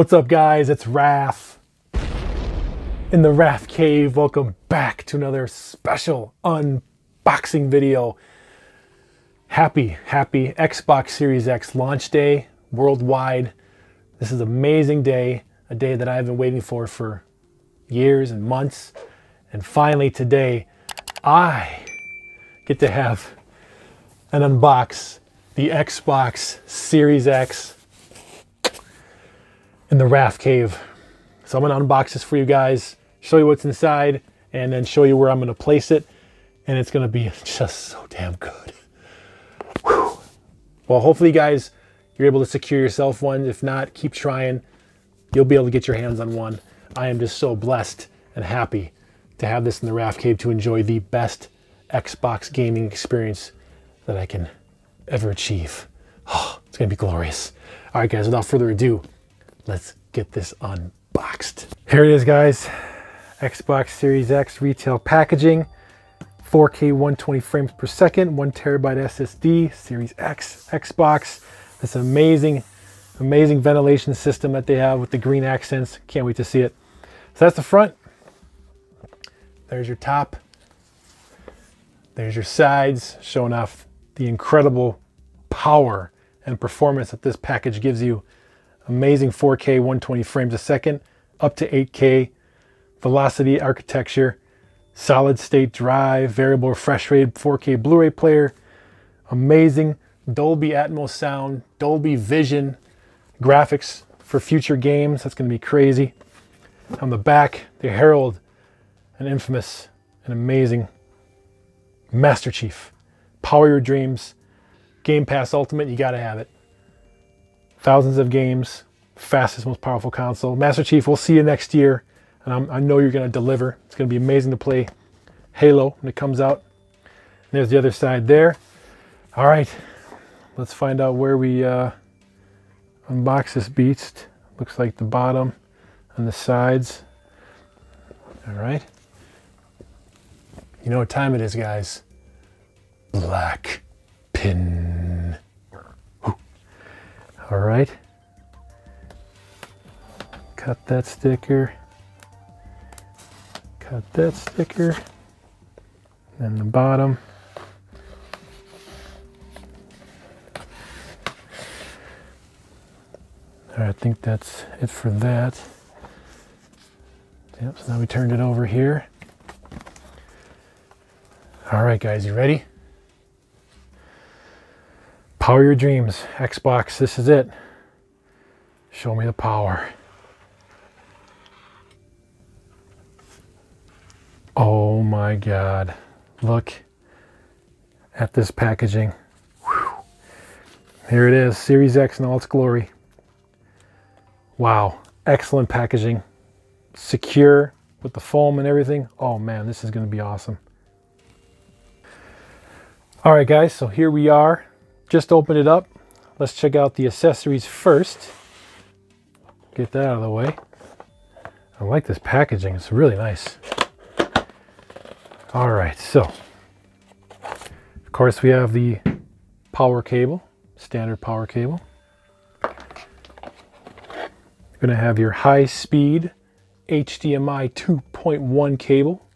What's up guys, it's Raf in the RafCave. Welcome back to another special unboxing video. Happy, happy Xbox Series X launch day worldwide. This is an amazing day, a day that I've been waiting for for years and months. And finally today, I get to have and unbox the Xbox Series X in the RafCave. So I'm gonna unbox this for you guys, show you what's inside, and then show you where I'm gonna place it. And it's gonna be just so damn good. Whew. Well, hopefully guys, you're able to secure yourself one. If not, keep trying. You'll be able to get your hands on one. I am just so blessed and happy to have this in the RafCave to enjoy the best Xbox gaming experience that I can ever achieve. Oh, it's gonna be glorious. All right, guys, without further ado, let's get this unboxed. Here it is, guys. Xbox Series X retail packaging. 4K 120 frames per second, one terabyte SSD, Series X, Xbox. This amazing, amazing ventilation system that they have with the green accents. Can't wait to see it. So that's the front. There's your top. There's your sides, showing off the incredible power and performance that this package gives you. Amazing 4K 120 frames a second, up to 8K, velocity architecture, solid state drive, variable refresh rate, 4K Blu-ray player, amazing Dolby Atmos sound, Dolby Vision, graphics for future games. That's going to be crazy. On the back, they herald an infamous and amazing Master Chief. Power your dreams. Game Pass Ultimate, you got to have it. Thousands of games, fastest, most powerful console. Master Chief, we'll see you next year. And I'm, i know you're going to deliver. It's going to be amazing to play Halo when it comes out. And there's the other side there. All right, let's find out where we uh, unbox this beast. Looks like the bottom and the sides. All right. You know what time it is, guys. Black pin. All right. Cut that sticker. Cut that sticker. And the bottom. I think that's it for that. Yep, so now we turned it over here. All right, guys, you ready? Power your dreams. Xbox, this is it. Show me the power. Oh my God. Look at this packaging. Whew. Here it is, Series X in all its glory. Wow, excellent packaging. Secure with the foam and everything. Oh man, this is gonna be awesome. All right guys, so here we are. Just opened it up. Let's check out the accessories first. Get that out of the way. I like this packaging, it's really nice. All right, so of course we have the power cable, standard power cable. You're gonna have your high speed HDMI 2.1 cable.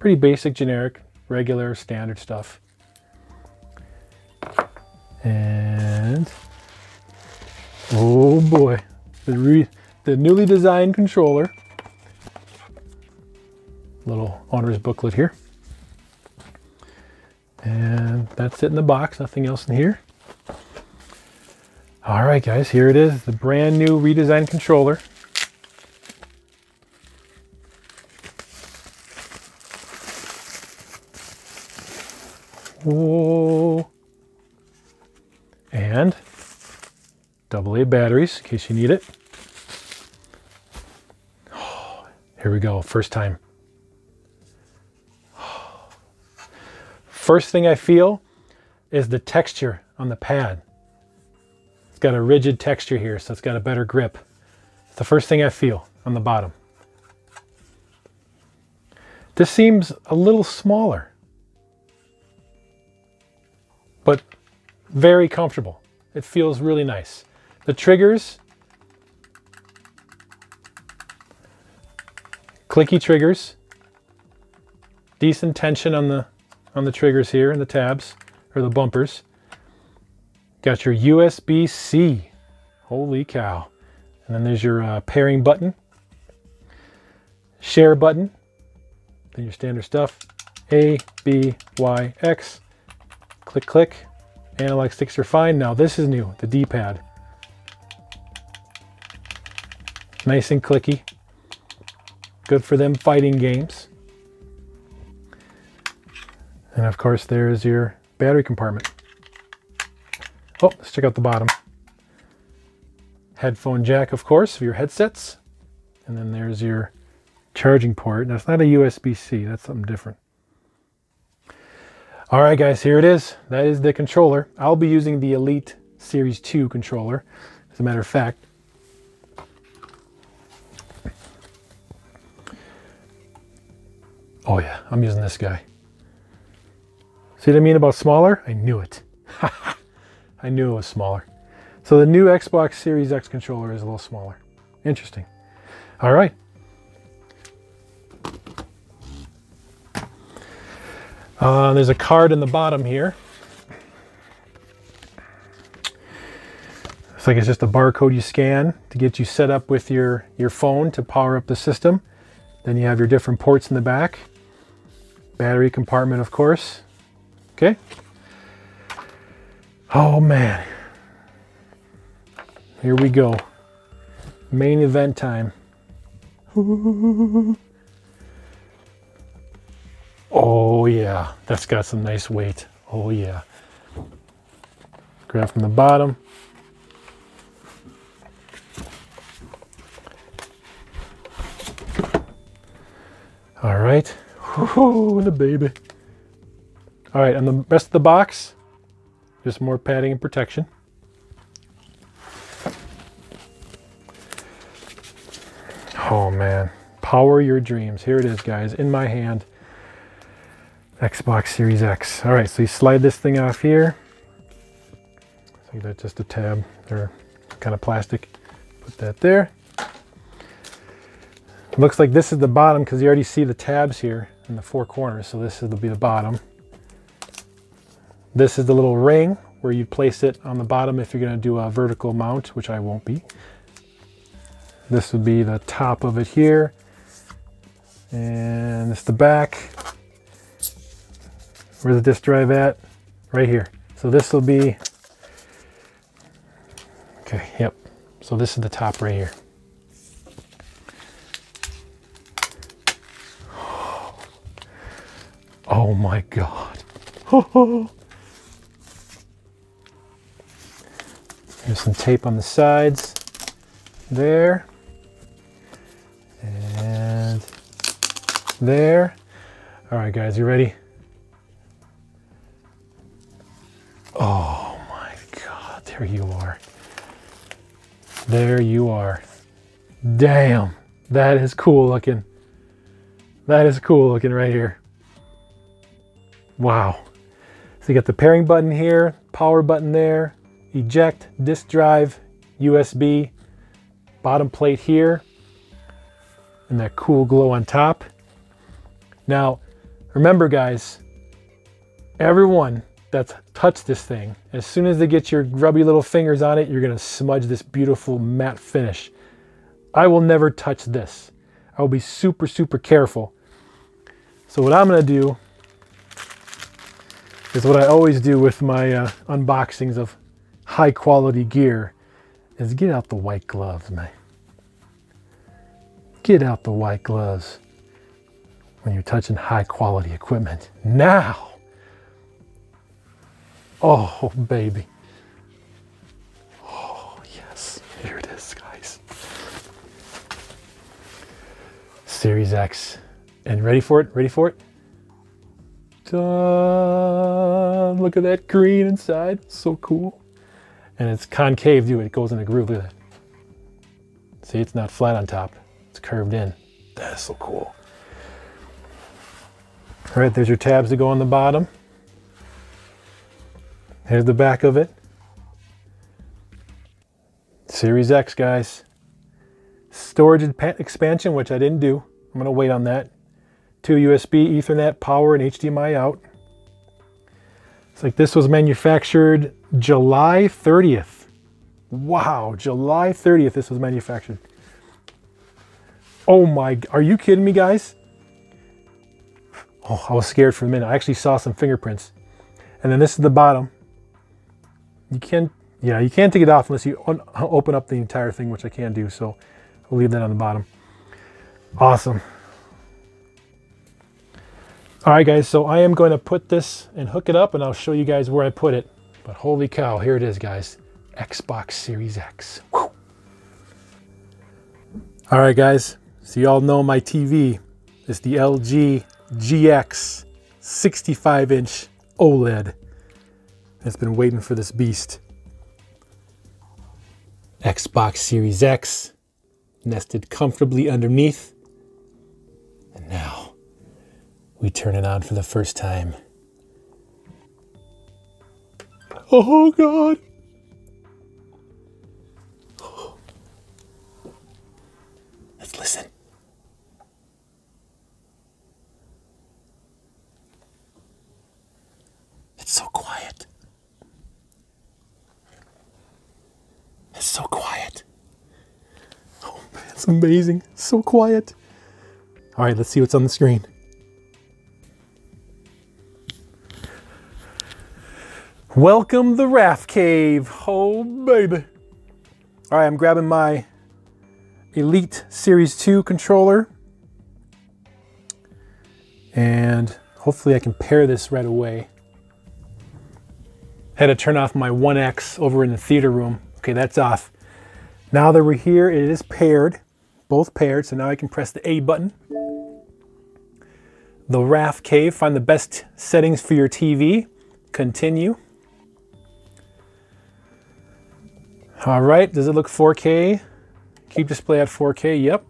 Pretty basic, generic, regular, standard stuff. And oh boy, the the newly designed controller. Little owner's booklet here. And that's it in the box, nothing else in here. All right, guys, here it is, the brand new redesigned controller. Whoa and AA batteries in case you need it. Here we go, first time. First thing I feel is the texture on the pad. It's got a rigid texture here, so it's got a better grip. It's the first thing I feel on the bottom. This seems a little smaller, but very comfortable. It feels really nice. The triggers clicky triggers. Decent tension on the on the triggers here and the tabs or the bumpers. Got your USB-C. Holy cow. And then there's your uh, pairing button. Share button. Then your standard stuff. A, B, Y, X. Click, click. Analog sticks are fine. Now this is new, the D-pad. Nice and clicky. Good for them fighting games. And of course, there's your battery compartment. Oh, let's check out the bottom. Headphone jack, of course, for your headsets. And then there's your charging port. Now, it's not a USB-C. That's something different. All right, guys, here it is. That is the controller. I'll be using the Elite Series 2 controller, as a matter of fact. Oh yeah, I'm using this guy. See what I mean about smaller? I knew it. I knew it was smaller. So the new Xbox Series X controller is a little smaller. Interesting. All right. Uh, there's a card in the bottom here. It's like it's just a barcode you scan to get you set up with your, your phone to power up the system. Then you have your different ports in the back. Battery compartment, of course. Okay. Oh man. Here we go. Main event time. Oh yeah, that's got some nice weight. Oh yeah. Grab from the bottom. All right. The baby. All right, and the rest of the box, just more padding and protection. Oh man, power your dreams. Here it is, guys, in my hand. Xbox Series X. All right, so you slide this thing off here. So that's just a tab or kind of plastic. Put that there. looks like this is the bottom because you already see the tabs here in the four corners. So this will be the bottom. This is the little ring where you place it on the bottom if you're going to do a vertical mount, which I won't be. This would be the top of it here. And it's the back. Where's the disk drive at? Right here. So this will be, okay, yep. So this is the top right here. Oh my God. There's some tape on the sides there and there. All right, guys, you ready? Oh my God, there you are. There you are. Damn, that is cool looking. That is cool looking right here. Wow. So you got the pairing button here, power button there, eject, disk drive, USB, bottom plate here, and that cool glow on top. Now, remember guys, everyone that's touched this thing, as soon as they get your grubby little fingers on it, you're gonna smudge this beautiful matte finish. I will never touch this. I will be super, super careful. So what I'm gonna do is what I always do with my uh, unboxings of high quality gear is get out the white gloves, man. Get out the white gloves when you're touching high quality equipment. Now, Oh, baby. Oh, yes. Here it is, guys. Series X. And ready for it? Ready for it? Dun, look at that green inside. So cool. And it's concave, too. It goes in a groove. Look at that. See, it's not flat on top. It's curved in. That's so cool. All right, there's your tabs that go on the bottom. Here's the back of it. Series X, guys. Storage expansion, which I didn't do. I'm gonna wait on that. Two USB, Ethernet, power, and HDMI out. It's like this was manufactured July 30th. Wow, July 30th this was manufactured. Oh my, are you kidding me guys? Oh, I was scared for a minute. I actually saw some fingerprints. And then this is the bottom. You can't, yeah, you can't take it off unless you open up the entire thing, which I can do. So I'll leave that on the bottom. Awesome. All right, guys, so I am going to put this and hook it up and I'll show you guys where I put it. But holy cow, here it is, guys. Xbox Series X. Whew. All right, guys, so you all know my TV is the LG GX 65 inch OLED. It's been waiting for this beast. Xbox Series X nested comfortably underneath. And now we turn it on for the first time. Oh God. Let's listen. It's so quiet. It's so quiet. Oh man, it's amazing. So quiet. All right, let's see what's on the screen. Welcome the RafCave. Oh, baby. All right, I'm grabbing my Elite Series 2 controller. And hopefully I can pair this right away. Had to turn off my 1X over in the theater room. Okay, that's off. Now that we're here, it is paired, both paired. So now I can press the A button. The RafCave, find the best settings for your TV. Continue. All right, does it look 4K? Keep display at 4K, yep.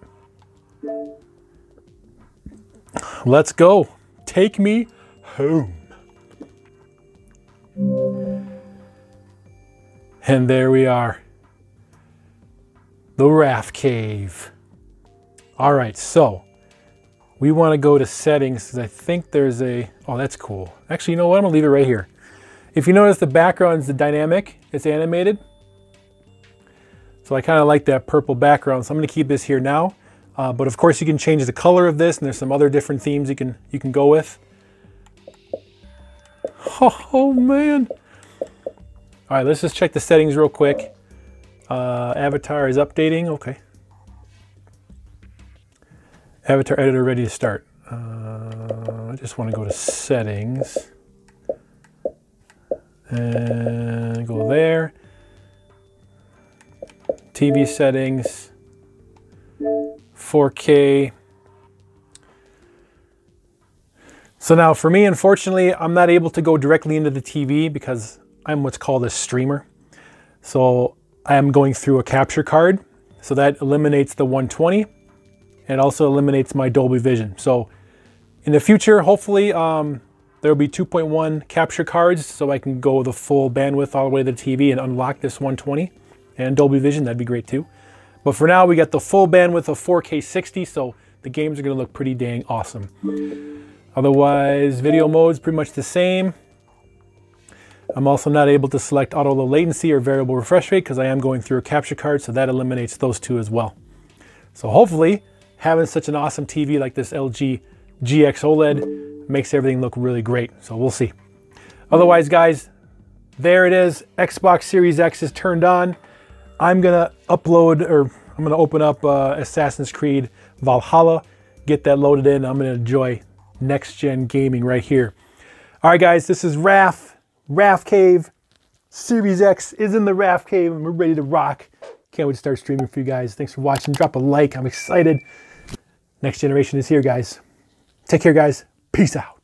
Let's go. Take me home. And there we are. The RafCave. All right, so we want to go to settings because I think there's a, oh, that's cool. Actually, you know what? I'm gonna leave it right here. If you notice the background is the dynamic, it's animated. So I kind of like that purple background. So I'm going to keep this here now. Uh, but of course you can change the color of this and there's some other different themes you can you can go with. Oh, oh man. All right, let's just check the settings real quick. Uh, avatar is updating. Okay. Avatar editor ready to start. Uh, I just want to go to settings and go there. TV settings, 4K. So now for me, unfortunately, I'm not able to go directly into the TV because I'm what's called a streamer. So I am going through a capture card. So that eliminates the 120 and also eliminates my Dolby Vision. So in the future, hopefully um, there will be 2.1 capture cards so I can go the full bandwidth all the way to the TV and unlock this 120 and Dolby Vision, that'd be great too. But for now, we got the full bandwidth of 4K 60, so the games are gonna look pretty dang awesome. Otherwise, video mode's pretty much the same. I'm also not able to select auto low latency or variable refresh rate because I am going through a capture card, so that eliminates those two as well. So hopefully, having such an awesome TV like this LG GX OLED makes everything look really great. So we'll see. Otherwise, guys, there it is. Xbox Series X is turned on. I'm gonna upload or I'm gonna open up uh, Assassin's Creed Valhalla, get that loaded in. I'm gonna enjoy next gen gaming right here. All right, guys, this is Raf, RafCave. Series X is in the RafCave and we're ready to rock. Can't wait to start streaming for you guys. Thanks for watching. Drop a like. I'm excited. Next generation is here, guys. Take care, guys. Peace out.